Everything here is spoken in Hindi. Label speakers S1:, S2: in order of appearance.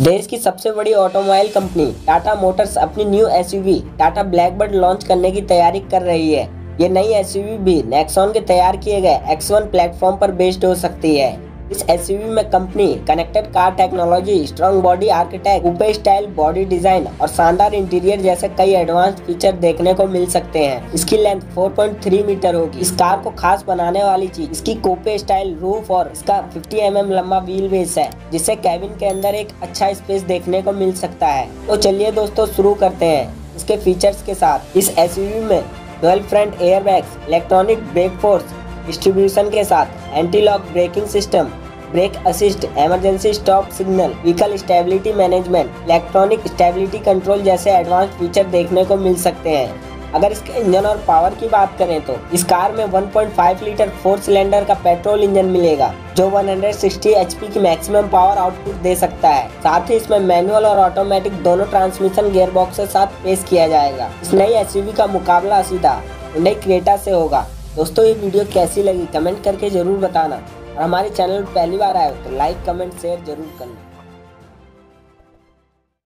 S1: देश की सबसे बड़ी ऑटोमोबाइल कंपनी टाटा मोटर्स अपनी new SUV Tata Blackbird launch करने की तैयारी कर रही है। ये नई एसयूवी भी नेक्सॉन के तैयार किए गए एक्स वन प्लेटफॉर्म पर बेस्ड हो सकती है। इस एसयूवी में company connected car technology strong body architect coupe style body design और शानदार इंटीरियर जैसे कई एडवांस फीचर देखने को मिल सकते हैं। इसकी लेंथ 4.3 मीटर होगी। इस कार को खास बनाने वाली चीज़, इसकी कोपे स्टाइल रूफ और इसका 50 एम mm लंबा व्हील बेस है, जिससे कैबिन के अंदर एक अच्छा स्पेस देखने को मिल सकता है। तो चलिए दोस्तों, शुरू करते हैं इसके फीचर्स के साथ। इस एस में dual front air electronic brake force distribution के साथ anti lock braking system brake assist emergency stop signal vehicle stability management electronic stability control जैसे एडवांस फीचर देखने को मिल सकते हैं। अगर इसके इंजन और पावर की बात करें तो इस कार में 1.5 लीटर फोर सिलेंडर का पेट्रोल इंजन मिलेगा, जो 160 एचपी की मैक्सिमम पावर आउटपुट दे सकता है। साथ ही इसमें मैनुअल और ऑटोमेटिक दोनों ट्रांसमिशन गियर बॉक्स के साथ पेश किया जाएगा। इस नई एसयूवी का मुकाबला सीधा नई क्रेटा से होगा। दोस्तों, ये वीडियो कैसी लगी? कमेंट करके ज़रूर बताना। और हमारे चैनल पर पहली बार आए हो तो लाइक, कमेंट, शेयर ज़रूर करना।